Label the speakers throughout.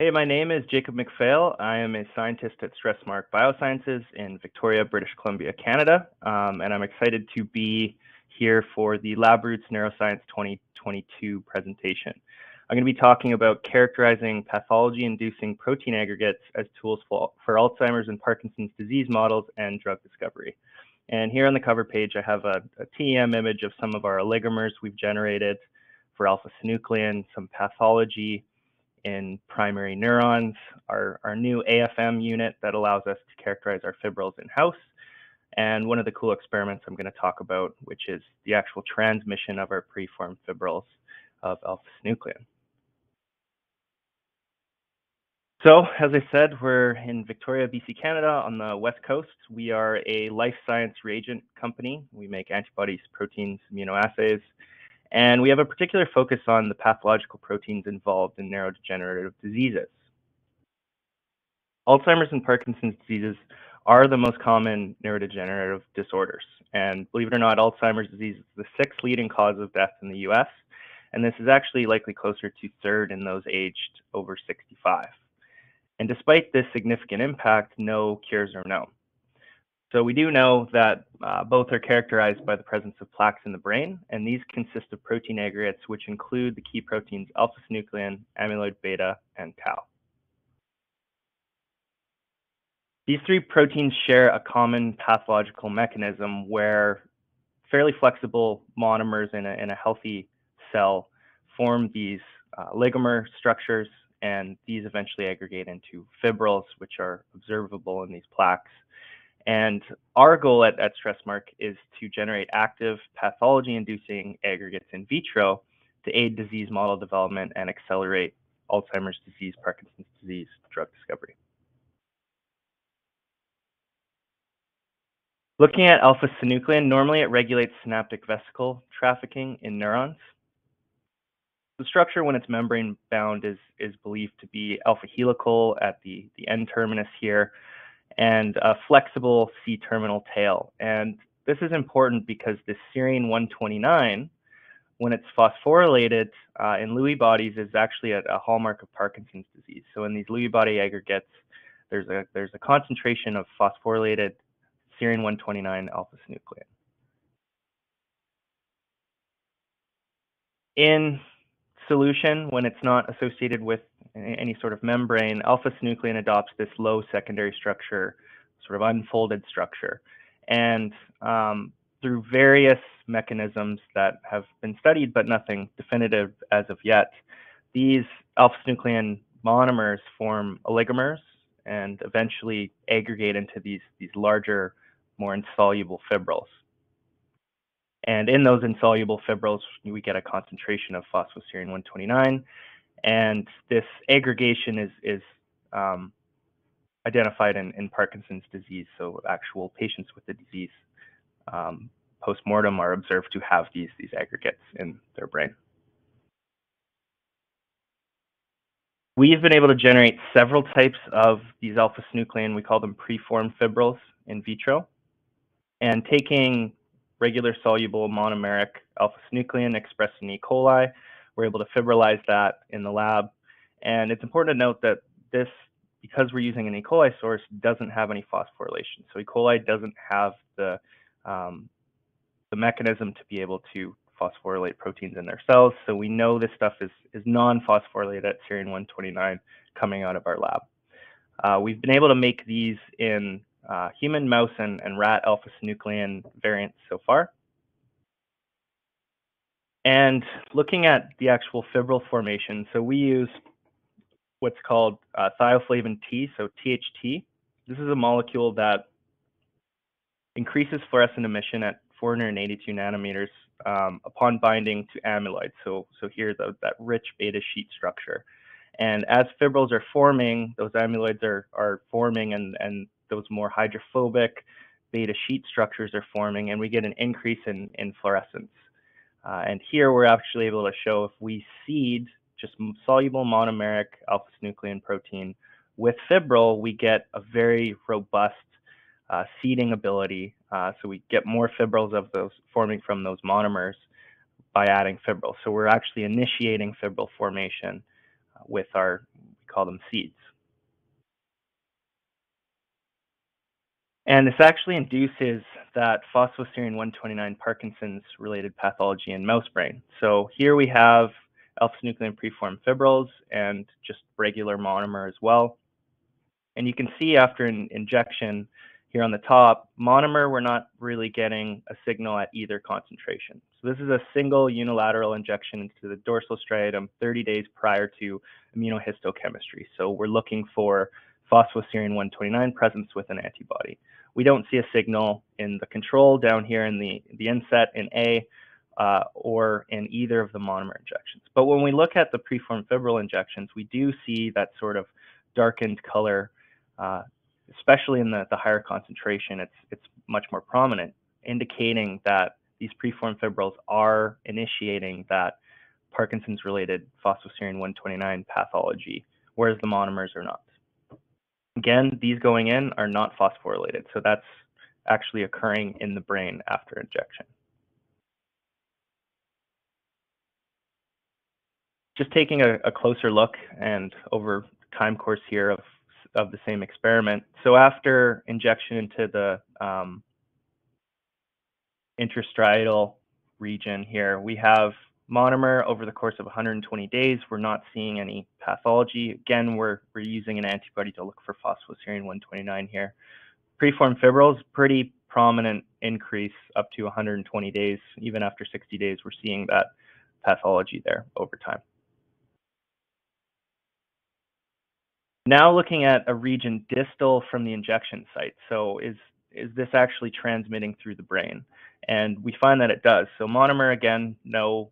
Speaker 1: Hey, my name is Jacob MacPhail. I am a scientist at Stressmark Biosciences in Victoria, British Columbia, Canada, um, and I'm excited to be here for the LabRoots Neuroscience 2022 presentation. I'm going to be talking about characterizing pathology-inducing protein aggregates as tools for, for Alzheimer's and Parkinson's disease models and drug discovery. And here on the cover page, I have a, a TEM image of some of our oligomers we've generated for alpha-synuclein, some pathology, in primary neurons, our, our new AFM unit that allows us to characterize our fibrils in-house, and one of the cool experiments I'm going to talk about, which is the actual transmission of our preformed fibrils of alpha-synuclein. So, as I said, we're in Victoria, BC, Canada on the west coast. We are a life science reagent company. We make antibodies, proteins, immunoassays, and we have a particular focus on the pathological proteins involved in neurodegenerative diseases. Alzheimer's and Parkinson's diseases are the most common neurodegenerative disorders. And believe it or not, Alzheimer's disease is the sixth leading cause of death in the US. And this is actually likely closer to third in those aged over 65. And despite this significant impact, no cures are known. So we do know that uh, both are characterized by the presence of plaques in the brain, and these consist of protein aggregates, which include the key proteins alpha-synuclein, amyloid beta, and tau. These three proteins share a common pathological mechanism where fairly flexible monomers in a, in a healthy cell form these uh, oligomer structures, and these eventually aggregate into fibrils, which are observable in these plaques. And our goal at, at Stressmark is to generate active pathology-inducing aggregates in vitro to aid disease model development and accelerate Alzheimer's disease, Parkinson's disease drug discovery. Looking at alpha-synuclein, normally it regulates synaptic vesicle trafficking in neurons. The structure, when it's membrane bound, is, is believed to be alpha helical at the, the N terminus here, and a flexible C-terminal tail. And this is important because the serine 129, when it's phosphorylated uh, in Lewy bodies, is actually a, a, hallmark of Parkinson's disease. So in these Lewy body aggregates, there's a there's a concentration of phosphorylated serine 129 alpha-synuclein. In solution, when it's not associated with any sort of membrane, alpha-synuclein adopts this low secondary structure, sort of unfolded structure. And um, through various mechanisms that have been studied, but nothing definitive as of yet, these alpha-synuclein monomers form oligomers and eventually aggregate into these, these larger, more insoluble fibrils. And in those insoluble fibrils, we get a concentration of phosphoserine 129. And this aggregation is, is um, identified in, in, Parkinson's disease. So actual patients with the disease um, post-mortem are observed to have these, these aggregates in their brain. We've been able to generate several types of these alpha-synuclein, we call them preformed fibrils in vitro. And taking regular soluble monomeric alpha-synuclein expressed in E. coli. We're able to fibrilize that in the lab. And it's important to note that this, because we're using an E. coli source, doesn't have any phosphorylation. So E. coli doesn't have the, um, the mechanism to be able to phosphorylate proteins in their cells. So we know this stuff is, is non-phosphorylated at serine 129 coming out of our lab. Uh, we've been able to make these in uh, human, mouse, and, and rat alpha-synuclein variants so far. And looking at the actual fibril formation, so we use what's called uh, thioflavin T, so THT. This is a molecule that increases fluorescent emission at 482 nanometers um, upon binding to amyloid. So, so here, the, that rich beta sheet structure. And as fibrils are forming, those amyloids are, are forming and, and those more hydrophobic beta sheet structures are forming, and we get an increase in, in fluorescence. Uh, and here we're actually able to show if we seed just soluble monomeric alpha-synuclein protein with fibril, we get a very robust uh, seeding ability. Uh, so we get more fibrils of those forming from those monomers by adding fibril. So we're actually initiating fibril formation uh, with our we call them seeds. And this actually induces that phosphoserine 129 Parkinson's related pathology in mouse brain. So here we have alpha-synuclein preformed fibrils and just regular monomer as well. And you can see after an injection here on the top, monomer, we're not really getting a signal at either concentration. So this is a single unilateral injection into the dorsal striatum 30 days prior to immunohistochemistry. So we're looking for phosphoserine 129 presence with an antibody. We don't see a signal in the control down here in the, the inset in A uh, or in either of the monomer injections. But when we look at the preformed fibril injections, we do see that sort of darkened color, uh, especially in the, the higher concentration, it's, it's much more prominent, indicating that these preformed fibrils are initiating that Parkinson's related phosphoserine 129 pathology, whereas the monomers are not. Again, these going in are not phosphorylated, so that's actually occurring in the brain after injection. Just taking a, a closer look and over time course here of, of the same experiment. So after injection into the um, interstriatal region here, we have monomer over the course of 120 days. We're not seeing any pathology. Again, we're, we're using an antibody to look for phosphoserine 129 here. Preformed fibrils, pretty prominent increase up to 120 days. Even after 60 days, we're seeing that pathology there over time. Now looking at a region distal from the injection site. So is, is this actually transmitting through the brain? And we find that it does. So monomer, again, no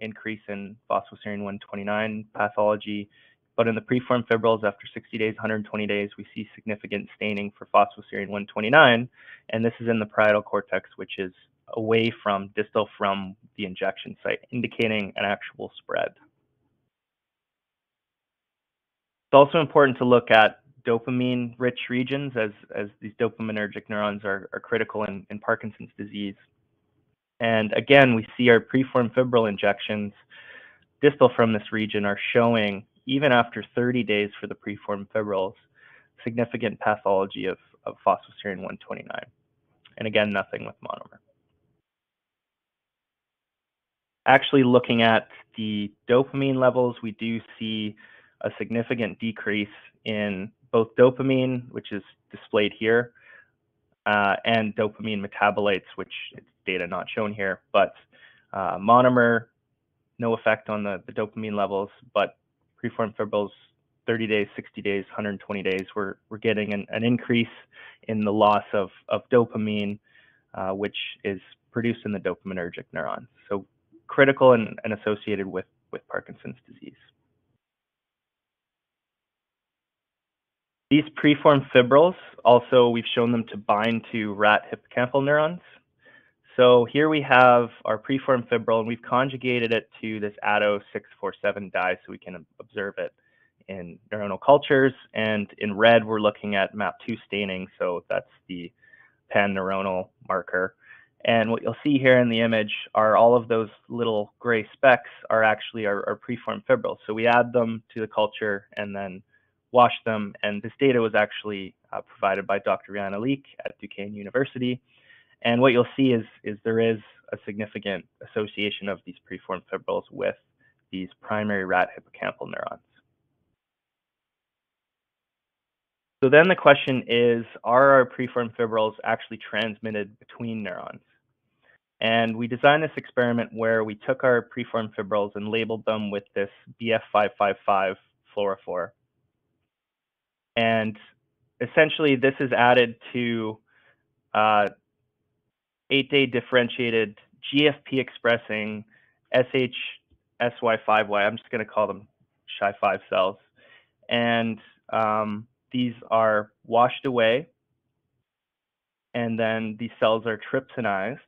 Speaker 1: increase in phosphoserine 129 pathology. But in the preformed fibrils, after 60 days, 120 days, we see significant staining for phosphoserine 129. And this is in the parietal cortex, which is away from, distal from the injection site, indicating an actual spread. It's also important to look at dopamine-rich regions as, as these dopaminergic neurons are, are critical in, in Parkinson's disease. And again, we see our preformed fibril injections distal from this region are showing, even after 30 days for the preformed fibrils, significant pathology of, of phosphoserine 129. And again, nothing with monomer. Actually looking at the dopamine levels, we do see a significant decrease in both dopamine, which is displayed here, uh, and dopamine metabolites, which data not shown here, but uh, monomer, no effect on the, the dopamine levels, but preformed fibrils, 30 days, 60 days, 120 days, we're, we're getting an, an increase in the loss of, of dopamine, uh, which is produced in the dopaminergic neurons. So critical and, and associated with, with Parkinson's disease. These preformed fibrils, also we've shown them to bind to rat hippocampal neurons. So here we have our preformed fibril and we've conjugated it to this ADO647 dye so we can observe it in neuronal cultures. And in red, we're looking at MAP2 staining. So that's the pan-neuronal marker. And what you'll see here in the image are all of those little gray specks are actually our, our preformed fibrils. So we add them to the culture and then wash them. And this data was actually uh, provided by Dr. Rihanna Leek at Duquesne University. And what you'll see is, is there is a significant association of these preformed fibrils with these primary rat hippocampal neurons. So then the question is, are our preformed fibrils actually transmitted between neurons? And we designed this experiment where we took our preformed fibrils and labeled them with this BF555 fluorophore. And essentially, this is added to uh, eight-day differentiated GFP expressing SHSY5Y. I'm just going to call them SHY5 cells. And um, these are washed away. And then these cells are trypsinized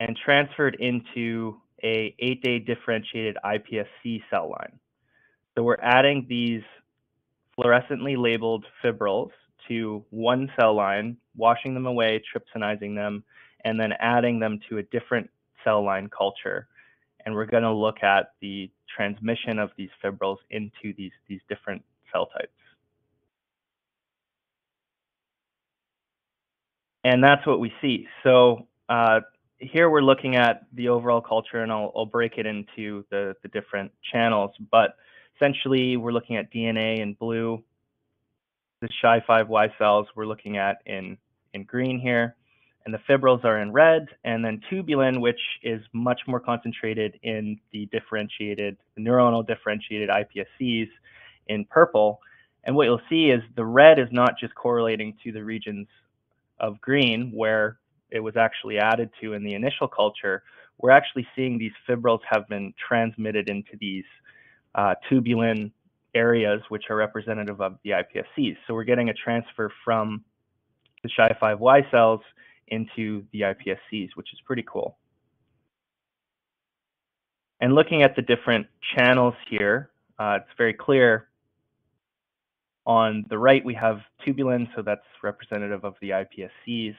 Speaker 1: and transferred into a eight-day differentiated iPSC cell line. So we're adding these fluorescently labeled fibrils to one cell line, washing them away, trypsinizing them, and then adding them to a different cell line culture. And we're going to look at the transmission of these fibrils into these, these different cell types. And that's what we see. So uh, here we're looking at the overall culture, and I'll, I'll break it into the, the different channels. But essentially, we're looking at DNA in blue. The Shy5Y cells we're looking at in, in green here. And the fibrils are in red. And then tubulin, which is much more concentrated in the differentiated, the neuronal differentiated iPSCs in purple. And what you'll see is the red is not just correlating to the regions of green where it was actually added to in the initial culture, we're actually seeing these fibrils have been transmitted into these uh, tubulin areas, which are representative of the iPSCs. So we're getting a transfer from the Shy5Y cells into the iPSCs, which is pretty cool. And looking at the different channels here, uh, it's very clear. On the right, we have tubulin, so that's representative of the iPSCs.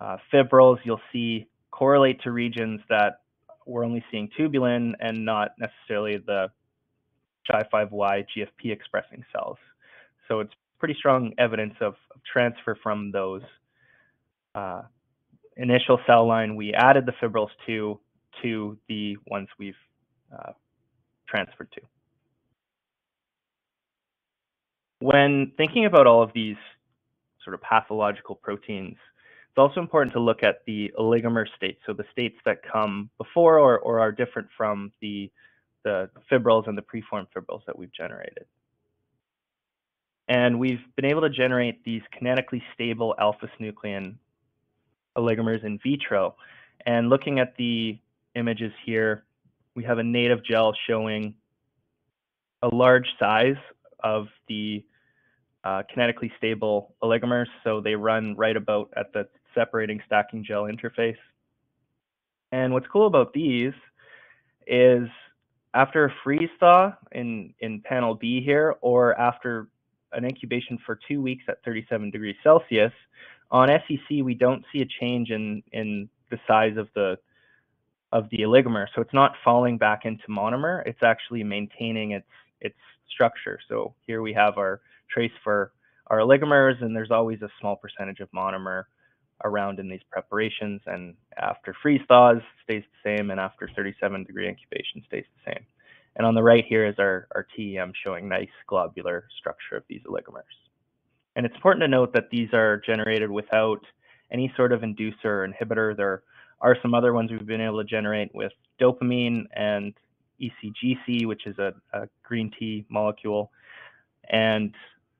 Speaker 1: Uh, fibrils, you'll see correlate to regions that we're only seeing tubulin and not necessarily the Shy5Y GFP expressing cells. So it's pretty strong evidence of, of transfer from those uh, initial cell line we added the fibrils to to the ones we've uh, transferred to. When thinking about all of these sort of pathological proteins, it's also important to look at the oligomer states, so the states that come before or, or are different from the, the fibrils and the preformed fibrils that we've generated. And we've been able to generate these kinetically stable alpha-synuclein oligomers in vitro. And looking at the images here, we have a native gel showing a large size of the uh, kinetically stable oligomers. So they run right about at the separating stacking gel interface. And what's cool about these is after a freeze thaw in, in panel B here, or after an incubation for two weeks at 37 degrees Celsius, on SEC we don't see a change in, in the size of the of the oligomer. So it's not falling back into monomer, it's actually maintaining its its structure. So here we have our trace for our oligomers, and there's always a small percentage of monomer around in these preparations. And after freeze thaws, stays the same, and after 37 degree incubation, stays the same. And on the right here is our, our TEM showing nice globular structure of these oligomers. And it's important to note that these are generated without any sort of inducer or inhibitor. There are some other ones we've been able to generate with dopamine and ECGC, which is a, a green tea molecule. And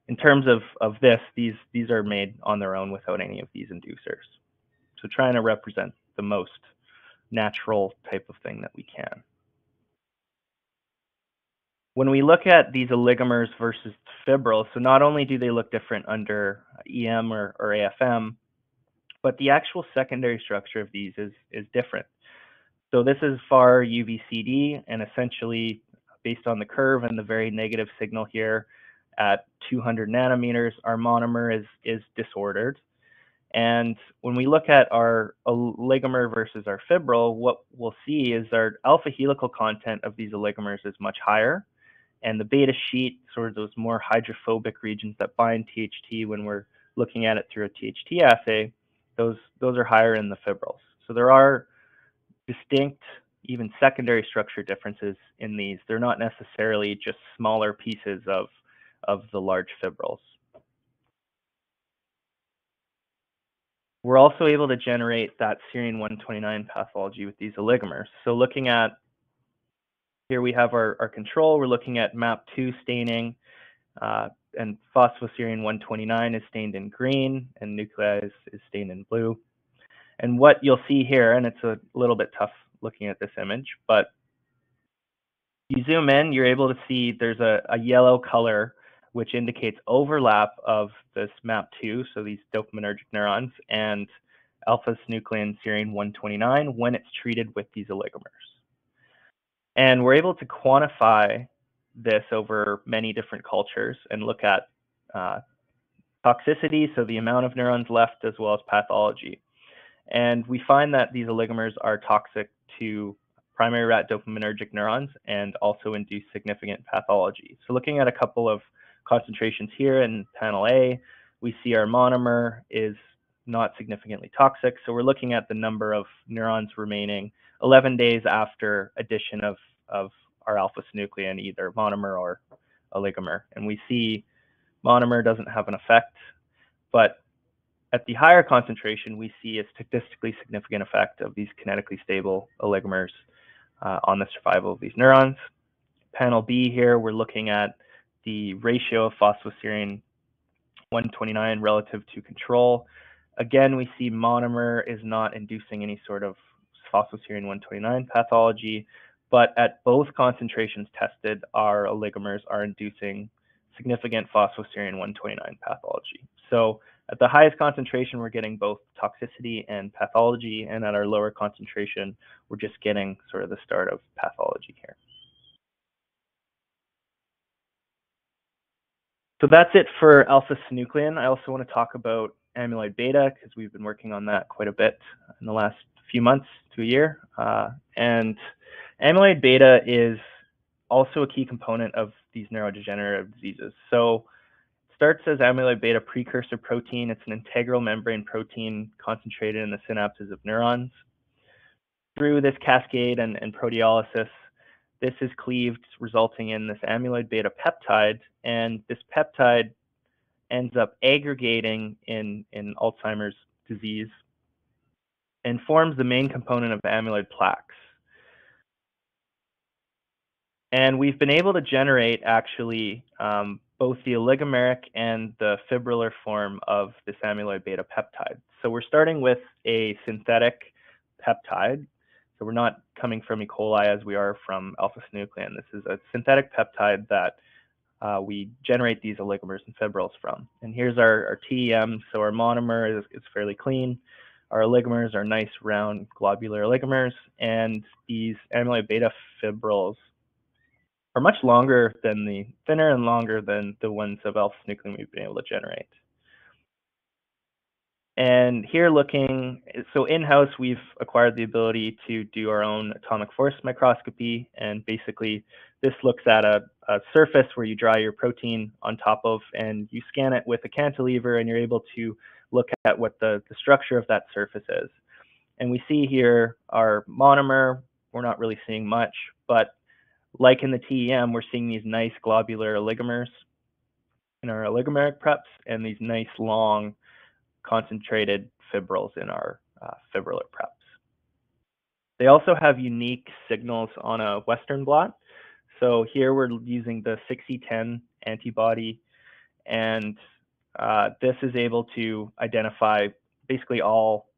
Speaker 1: in terms of, of this, these, these are made on their own without any of these inducers. So trying to represent the most natural type of thing that we can. When we look at these oligomers versus fibrils, so not only do they look different under EM or, or AFM, but the actual secondary structure of these is, is different. So this is far UVCD, and essentially based on the curve and the very negative signal here, at 200 nanometers, our monomer is, is disordered. And when we look at our oligomer versus our fibril, what we'll see is our alpha helical content of these oligomers is much higher. And the beta sheet, sort of those more hydrophobic regions that bind THT when we're looking at it through a THT assay, those, those are higher in the fibrils. So there are distinct, even secondary structure differences in these. They're not necessarily just smaller pieces of of the large fibrils. We're also able to generate that serine 129 pathology with these oligomers. So looking at, here we have our, our control, we're looking at MAP2 staining, uh, and phosphoserine 129 is stained in green, and nuclei is, is stained in blue. And what you'll see here, and it's a little bit tough looking at this image, but you zoom in, you're able to see there's a, a yellow color which indicates overlap of this MAP2, so these dopaminergic neurons, and alpha-synuclein serine 129 when it's treated with these oligomers. And we're able to quantify this over many different cultures and look at uh, toxicity, so the amount of neurons left, as well as pathology. And we find that these oligomers are toxic to primary rat dopaminergic neurons and also induce significant pathology. So looking at a couple of concentrations here in panel A, we see our monomer is not significantly toxic. So we're looking at the number of neurons remaining 11 days after addition of, of our alpha-synuclein, either monomer or oligomer. And we see monomer doesn't have an effect, but at the higher concentration, we see a statistically significant effect of these kinetically stable oligomers uh, on the survival of these neurons. Panel B here, we're looking at the ratio of phosphoserine 129 relative to control. Again, we see monomer is not inducing any sort of phosphoserine 129 pathology, but at both concentrations tested, our oligomers are inducing significant phosphoserine 129 pathology. So at the highest concentration, we're getting both toxicity and pathology, and at our lower concentration, we're just getting sort of the start of pathology here. So that's it for alpha-synuclein. I also want to talk about amyloid beta because we've been working on that quite a bit in the last few months to a year. Uh, and amyloid beta is also a key component of these neurodegenerative diseases. So it starts as amyloid beta precursor protein. It's an integral membrane protein concentrated in the synapses of neurons. Through this cascade and, and proteolysis, this is cleaved, resulting in this amyloid beta peptide, and this peptide ends up aggregating in, in Alzheimer's disease and forms the main component of amyloid plaques. And we've been able to generate actually um, both the oligomeric and the fibrillar form of this amyloid beta peptide. So we're starting with a synthetic peptide. So we're not coming from E. coli as we are from alpha-synuclein. This is a synthetic peptide that uh, we generate these oligomers and fibrils from. And here's our, our TEM. So our monomer is, is fairly clean. Our oligomers are nice round globular oligomers. And these amyloid beta fibrils are much longer than the thinner and longer than the ones of alpha-synuclein we've been able to generate. And here looking, so in-house we've acquired the ability to do our own atomic force microscopy. And basically this looks at a, a surface where you dry your protein on top of and you scan it with a cantilever and you're able to look at what the, the structure of that surface is. And we see here our monomer, we're not really seeing much, but like in the TEM, we're seeing these nice globular oligomers in our oligomeric preps and these nice long concentrated fibrils in our uh, fibrillar preps. They also have unique signals on a Western blot. So here we're using the 6010 antibody, and uh, this is able to identify basically all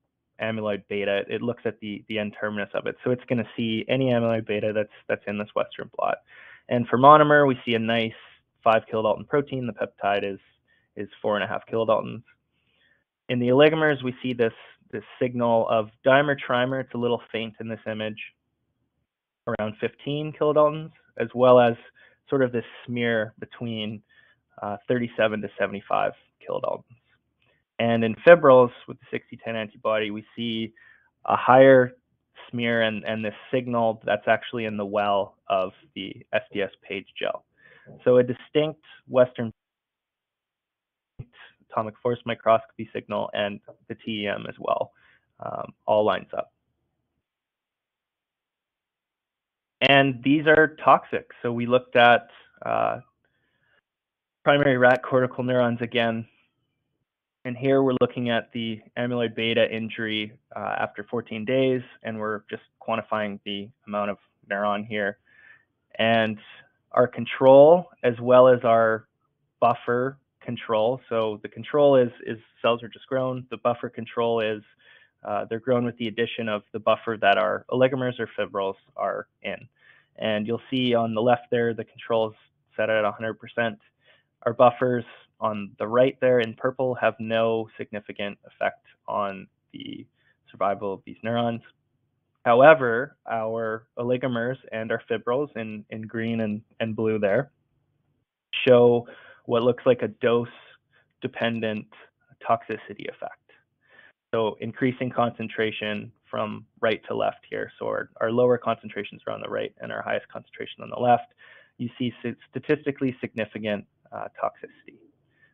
Speaker 1: amyloid beta, it looks at the, the N-terminus of it. So it's going to see any amyloid beta that's, that's in this Western blot. And for monomer, we see a nice 5 kilodalton protein. The peptide is, is 4.5 kilodaltons. In the oligomers, we see this, this signal of dimer trimer. It's a little faint in this image, around 15 kilodaltons, as well as sort of this smear between uh, 37 to 75 kilodaltons. And in fibrils with the 6010 antibody, we see a higher smear and, and this signal that's actually in the well of the SDS page gel. So a distinct Western atomic force microscopy signal and the TEM as well, um, all lines up. And these are toxic. So we looked at uh, primary rat cortical neurons again and here we're looking at the amyloid beta injury uh, after 14 days, and we're just quantifying the amount of neuron here. And our control, as well as our buffer control. So the control is, is cells are just grown. The buffer control is uh, they're grown with the addition of the buffer that our oligomers or fibrils are in. And you'll see on the left there, the control is set at 100%. Our buffers on the right there in purple have no significant effect on the survival of these neurons. However, our oligomers and our fibrils in, in green and, and blue there show what looks like a dose dependent toxicity effect. So increasing concentration from right to left here. So our, our lower concentrations are on the right and our highest concentration on the left you see statistically significant uh, toxicity,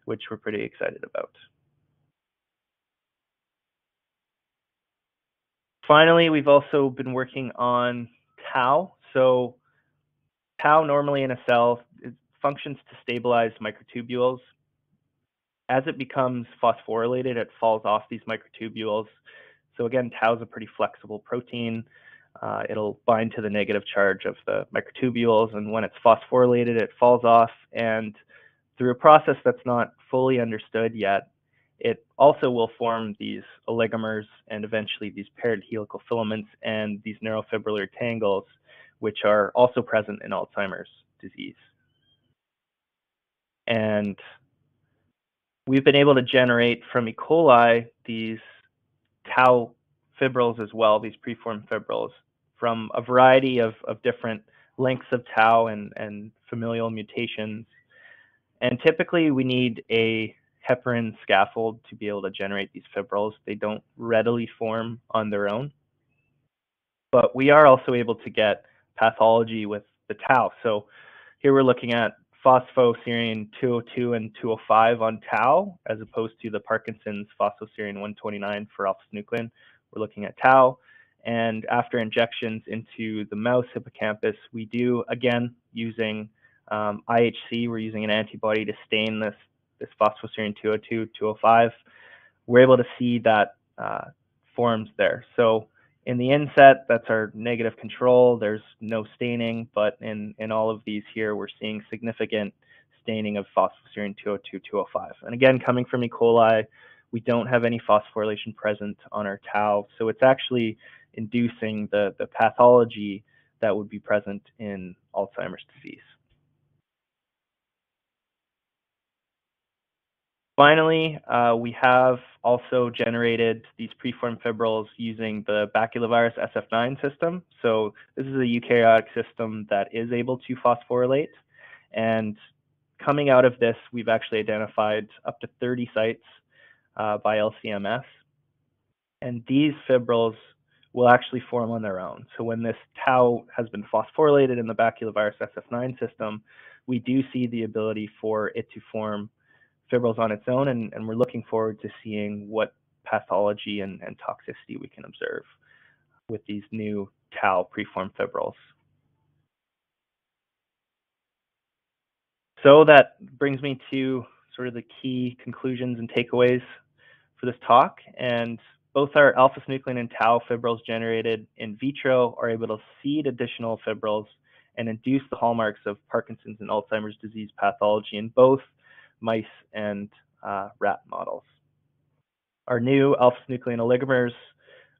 Speaker 1: which we're pretty excited about. Finally, we've also been working on tau. So tau normally in a cell functions to stabilize microtubules. As it becomes phosphorylated, it falls off these microtubules. So again, tau is a pretty flexible protein. Uh, it'll bind to the negative charge of the microtubules, and when it's phosphorylated, it falls off. And through a process that's not fully understood yet, it also will form these oligomers and eventually these paired helical filaments and these neurofibrillar tangles, which are also present in Alzheimer's disease. And we've been able to generate from E. coli these tau fibrils as well, these preformed fibrils, from a variety of, of different lengths of tau and, and familial mutations. And typically we need a heparin scaffold to be able to generate these fibrils. They don't readily form on their own. But we are also able to get pathology with the tau. So here we're looking at phosphoserine 202 and 205 on tau, as opposed to the Parkinson's phosphoserine 129 for alpha-synuclein. We're looking at tau. And after injections into the mouse hippocampus, we do, again, using um, IHC, we're using an antibody to stain this this phosphoserine 202, 205, we're able to see that uh, forms there. So in the inset, that's our negative control. There's no staining, but in, in all of these here, we're seeing significant staining of phosphoserine 202, 205. And again, coming from E. coli, we don't have any phosphorylation present on our tau. So it's actually inducing the, the pathology that would be present in Alzheimer's disease. Finally, uh, we have also generated these preformed fibrils using the baculovirus SF9 system. So this is a eukaryotic system that is able to phosphorylate. And coming out of this, we've actually identified up to 30 sites uh, by LCMS. And these fibrils will actually form on their own. So when this tau has been phosphorylated in the baculovirus SF9 system, we do see the ability for it to form fibrils on its own, and, and we're looking forward to seeing what pathology and, and toxicity we can observe with these new tau preformed fibrils. So that brings me to sort of the key conclusions and takeaways for this talk. And both our alpha-synuclein and tau fibrils generated in vitro are able to seed additional fibrils and induce the hallmarks of Parkinson's and Alzheimer's disease pathology in both mice and uh, rat models. Our new alpha-synuclein oligomers,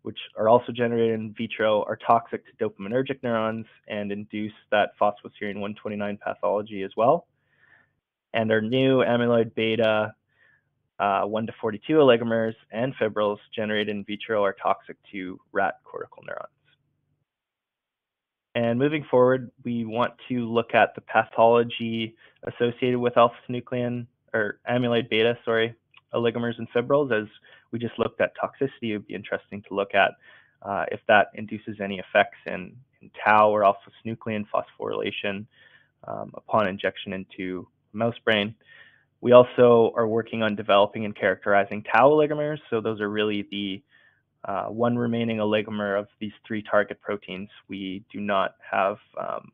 Speaker 1: which are also generated in vitro, are toxic to dopaminergic neurons and induce that phosphoserine 129 pathology as well. And our new amyloid beta uh, 1 to 42 oligomers and fibrils generated in vitro are toxic to rat cortical neurons. And moving forward, we want to look at the pathology associated with alpha-synuclein or amyloid beta, sorry, oligomers and fibrils. As we just looked at toxicity, it would be interesting to look at uh, if that induces any effects in, in tau or alpha-synuclein phosphorylation um, upon injection into mouse brain. We also are working on developing and characterizing tau oligomers. So those are really the uh, one remaining oligomer of these three target proteins we do not have, um,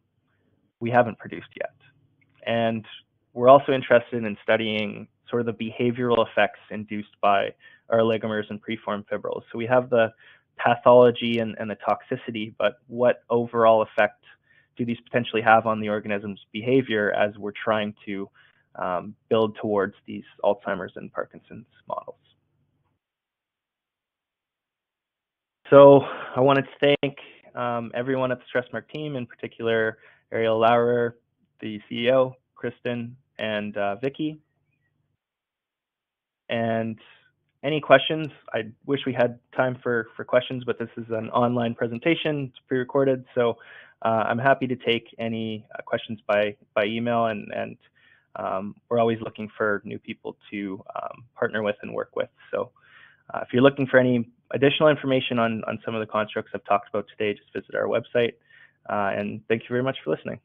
Speaker 1: we haven't produced yet. And we're also interested in studying sort of the behavioral effects induced by our oligomers and preformed fibrils. So we have the pathology and, and the toxicity, but what overall effect do these potentially have on the organism's behavior as we're trying to um, build towards these Alzheimer's and Parkinson's models? So I wanted to thank um, everyone at the StressMark team, in particular Ariel Laurer, the CEO, Kristen, and uh, Vicky. And any questions? I wish we had time for, for questions, but this is an online presentation. It's pre-recorded, so uh, I'm happy to take any uh, questions by, by email, and, and um, we're always looking for new people to um, partner with and work with. So uh, if you're looking for any additional information on, on some of the constructs I've talked about today, just visit our website. Uh, and thank you very much for listening.